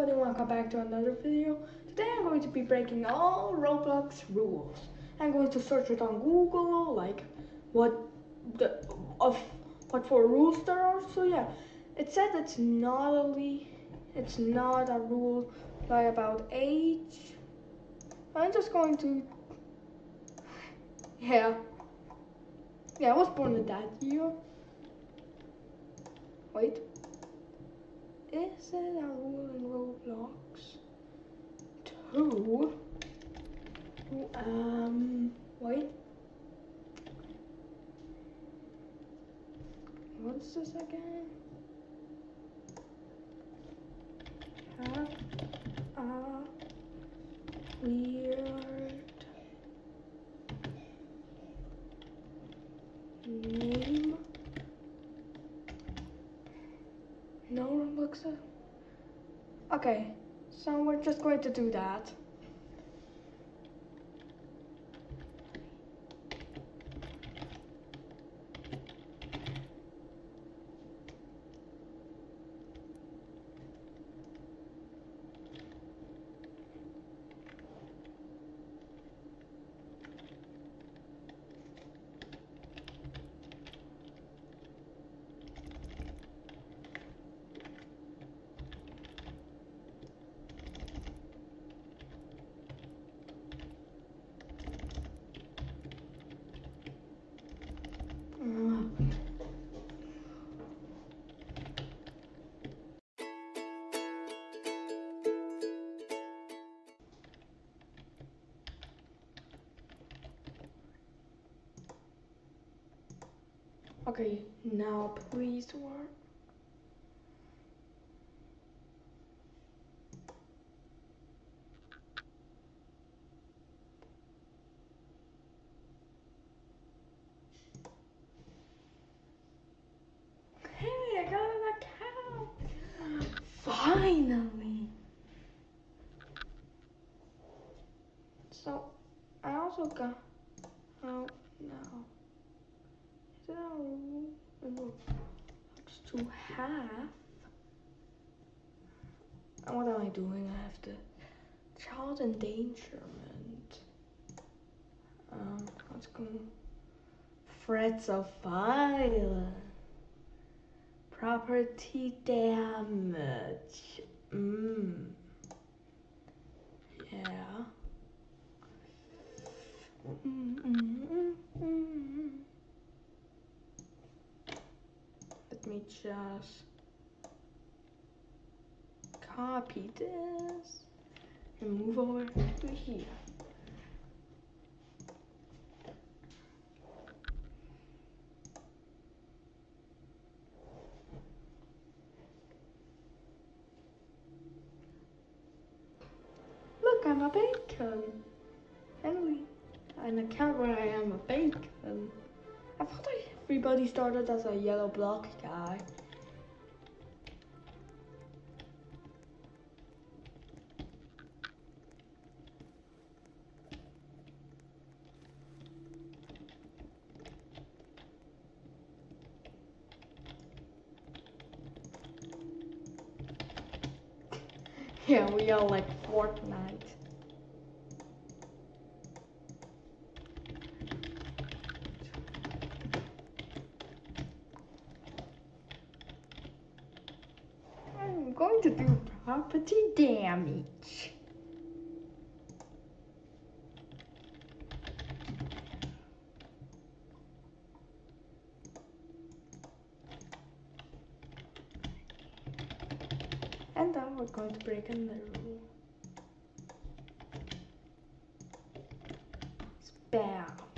everybody, welcome back to another video. Today I'm going to be breaking all Roblox rules. I'm going to search it on Google, like what the of what for rules there are. So yeah, it said it's not only it's not a rule like about age. I'm just going to yeah yeah I was born in that year. Wait. Is it a rule in Roblox? Two. Um, wait. What's this again? Have a weird Roblox. Okay, so we're just going to do that. Okay, now please work. Hey, I got an account! Finally! So, I also got. Oh, no. A rule to have? And what am I doing? I have the child endangerment. Um, let's go. Threats of violence. Property damage. Mm. Yeah. Mm, mm, mm, mm. Let me just copy this and move over to here. Look, I'm a bacon. Anyway, an account where I am a bacon. I thought everybody started as a yellow block like Fortnite. I'm going to do property damage. And then we're going to break another rule. Spam. So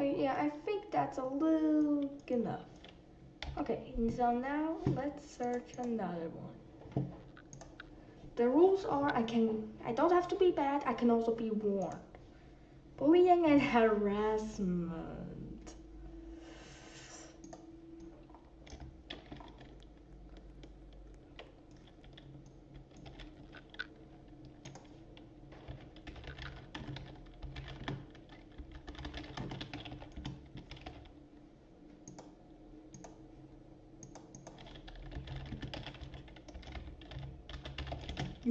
Oh, yeah, I think that's a little enough. Okay, so now let's search another one. The rules are I can I don't have to be bad, I can also be warned. Bullying and harassment.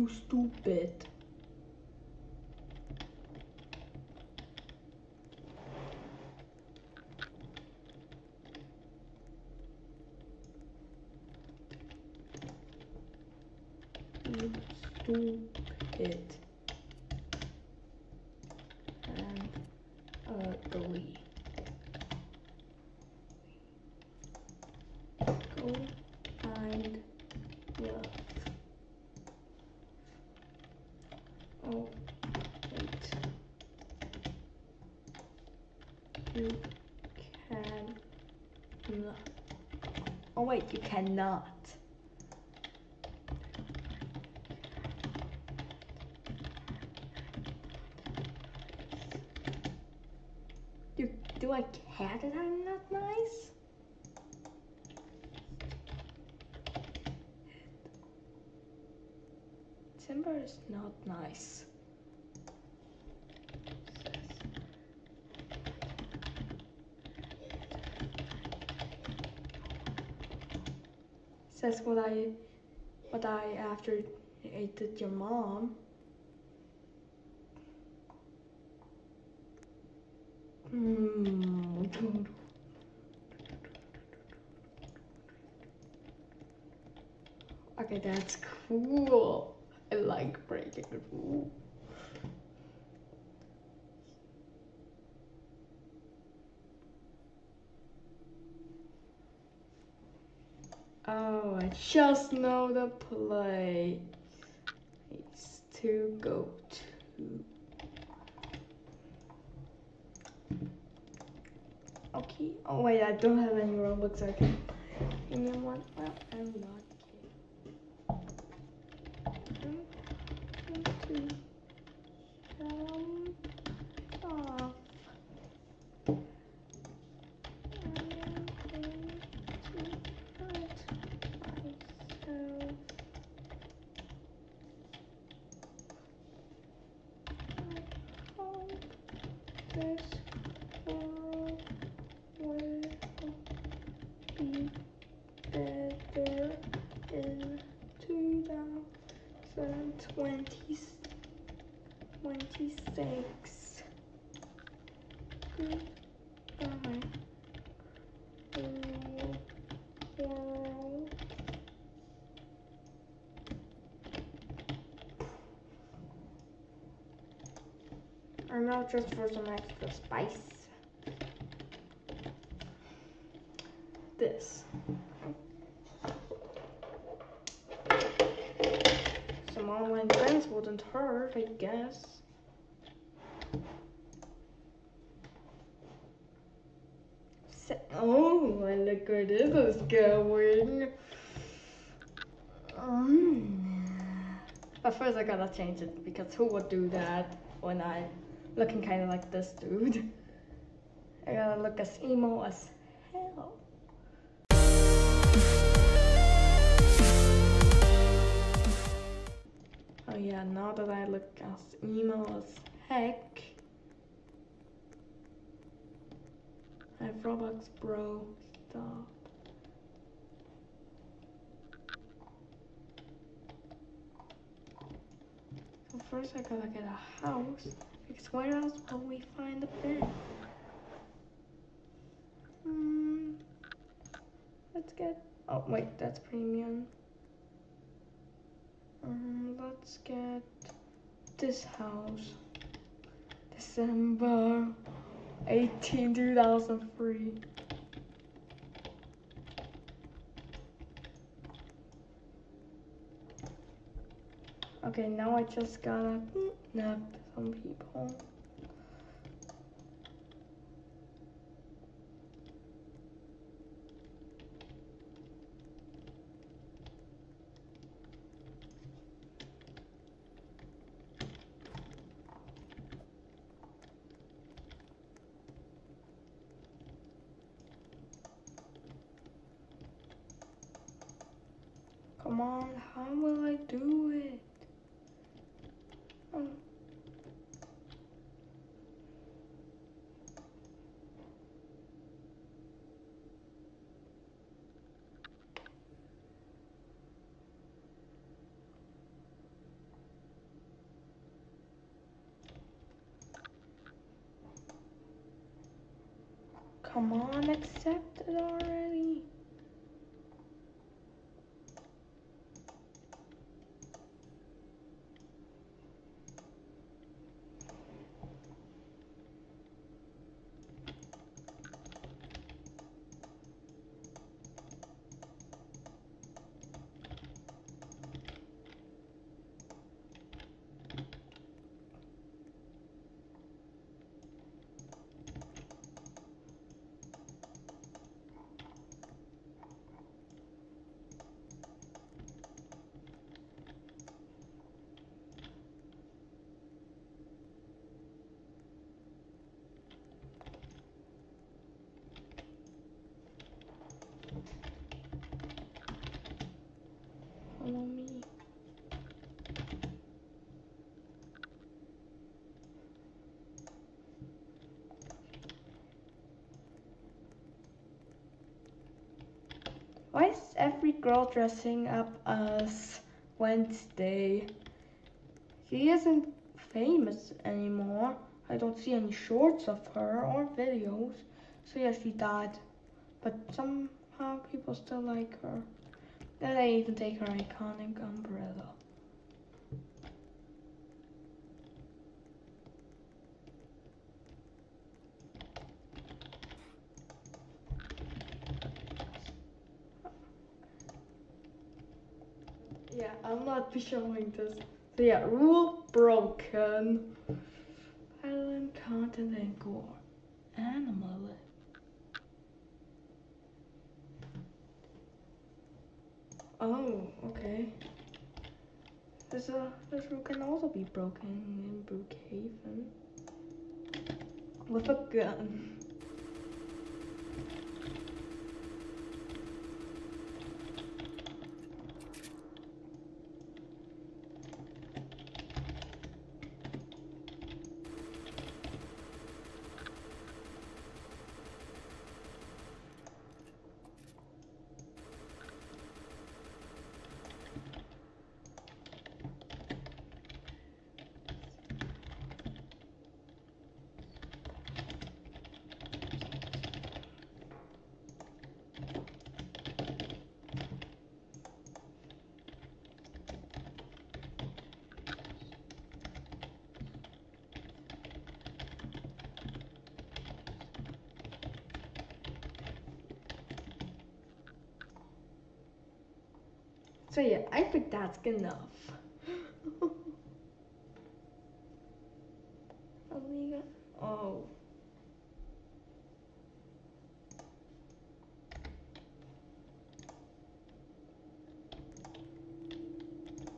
Stupid. Stupid. And ugly. Go find love. Oh, wait. You can not. Oh, wait, you cannot. Do, do I care that I'm not nice? Timber is not nice. Says what I what I after hated your mom. Hmm. Okay, that's cool. I like breaking the rule. Oh, I just know the place to go to. Okay. Oh wait, I don't have any Robux. I can. Give me one. Well, I'm not kidding. I'm going to jump off. I am going to hurt myself. I hope this world will be better in 2026. Goodbye, world. And now just for some extra spice. This. Some online friends wouldn't hurt, I guess. Se- oh, I look where this is going. But first I gotta change it because who would do that when I looking kind of like this dude? I gotta look as emo as hell. Oh yeah, now that I look as emo as heck. I have Robux, bro. Stop. First I gotta get a house, because where else will we find a bed? Hmm. Let's get. Oh wait, that's premium. Um, let's get this house. December 18, 2003. Okay, now I just gotta nap some people. Come on, how will I do it? Oh. Come on, accept it already. Follow me. Why is every girl dressing up as Wednesday? She isn't famous anymore. I don't see any shorts of her or videos. So yeah, she died. But somehow people still like her. Then they even take her iconic umbrella. Yeah, I'm not be showing this. So yeah, rule broken. Violent content and. Animal. Oh, okay. This uh, this rule can also be broken in Brookhaven with a gun. So yeah, I think that's enough. Amiga. Oh.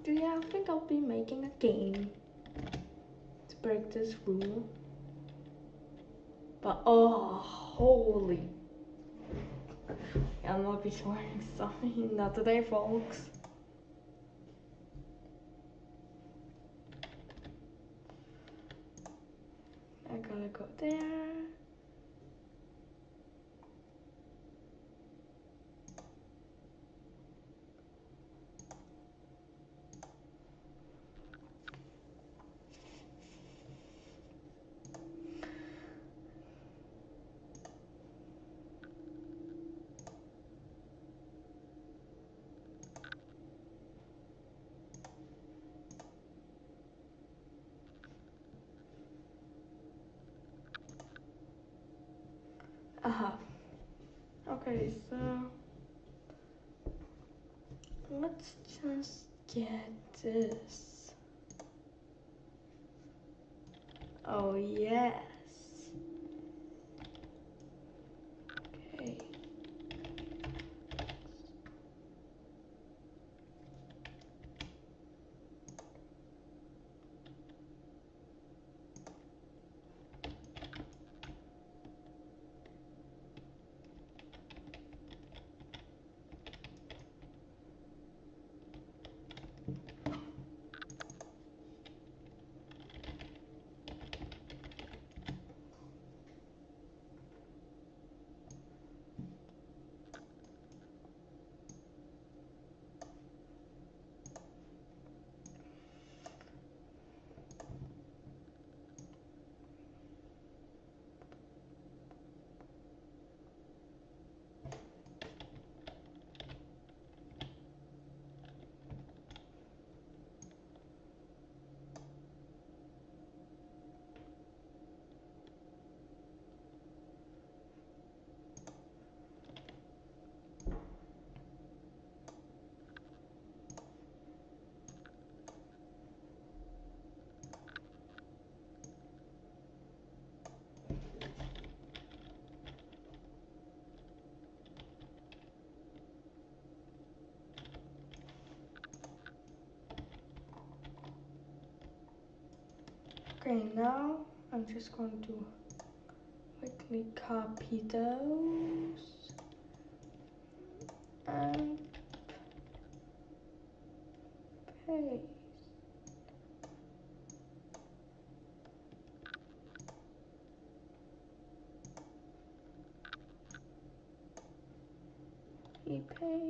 Do you think I'll be making a game to break this rule? But oh, holy. I'm not be showing sorry, not today, folks. I gotta go there. Aha. Okay, so let's just get this. Okay, now I'm just going to quickly copy those and paste. He.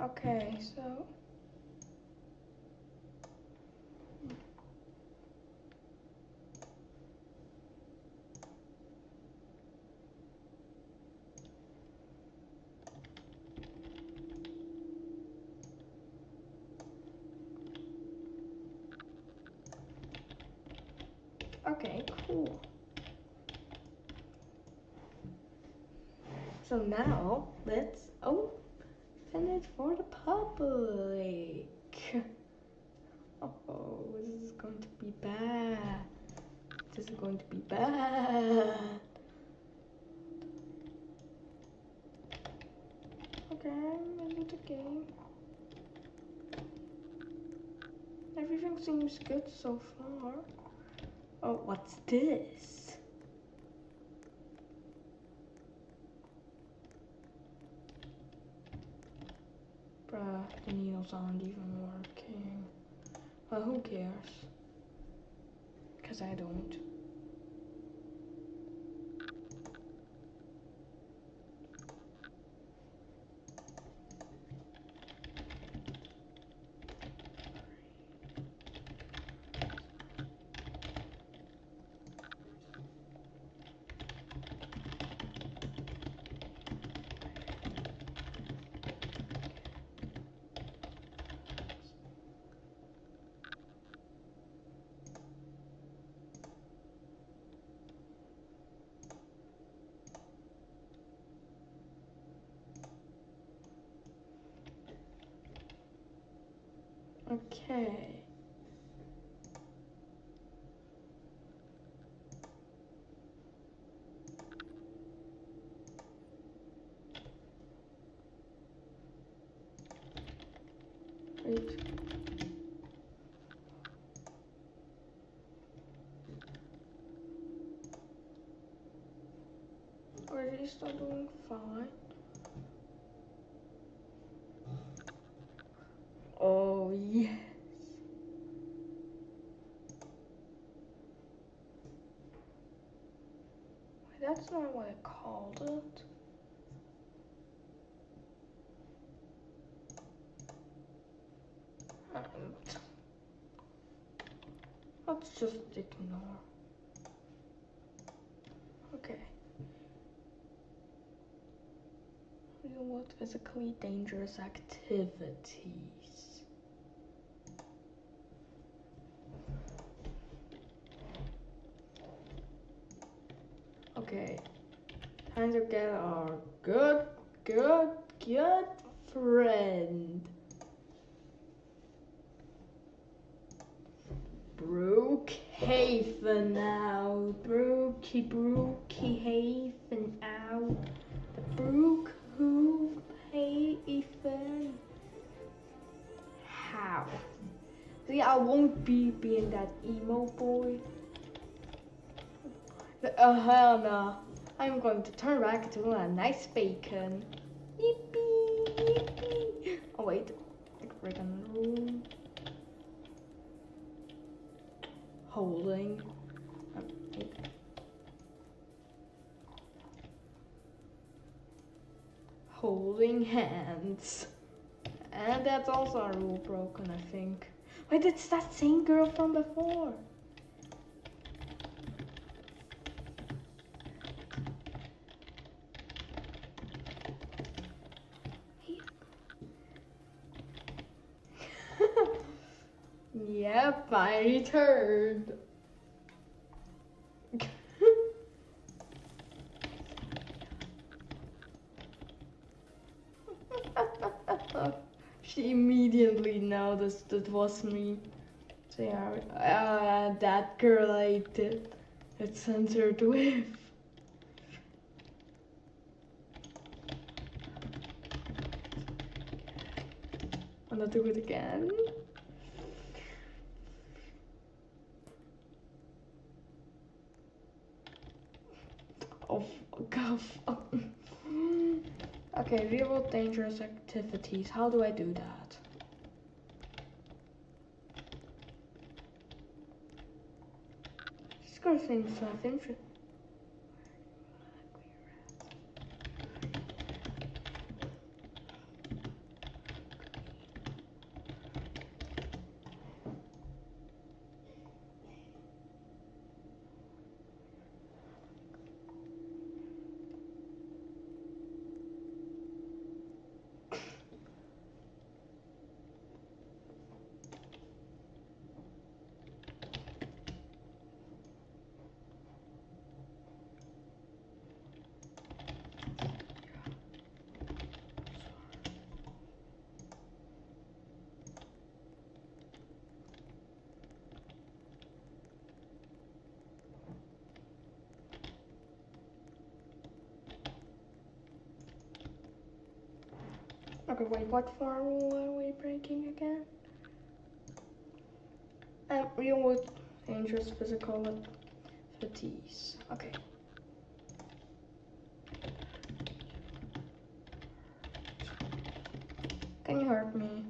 Okay, so Okay, cool. So now let's open it for the public. Oh, this is going to be bad. This is going to be bad. Okay, I'm into the game. Everything seems good so far. Oh, what's this? The needles aren't even working. But who cares? Because I don't. Okay. Wait. Are they still doing fine? Oh, yes. Wait, That's not what I called it. Let's just ignore. Okay. World physically dangerous activities. Okay. Time to get our good, good, good friend. Brookhaven now. Brookie, Brookhaven out. The Brook who Haven. How? See, I won't be being that emo boy. Uh, hell no. I'm going to turn back to a nice bacon. Yippee, yippee. Oh wait, on room. Holding. Holding hands. And that's also a rule broken, I think. Wait, it's that same girl from before. I returned. she immediately noticed it was me. So yeah, uh, that girl I did. It censored with. Wanna do it again? Oh, God. Okay, real dangerous activities. How do I do that? This girl seems to have Okay, wait, what far rule are we breaking again? Um, real with dangerous physical fatigues. Okay. Can you hurt me?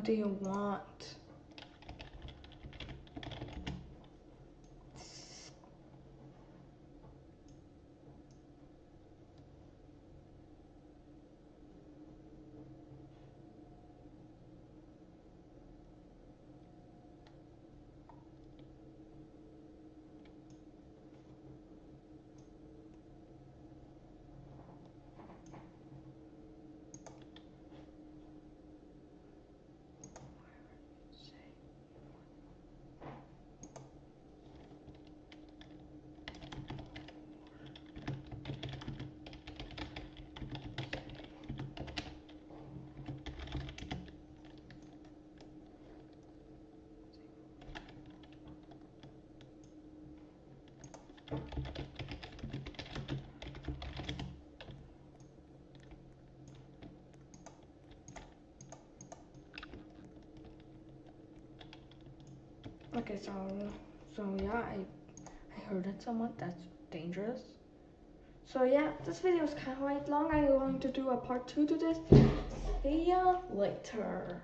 What do you want? Okay, so so yeah, I I heard it somewhat. That's dangerous. So yeah, this video is kind of quite long. I'm going to do a part two to this. See ya later.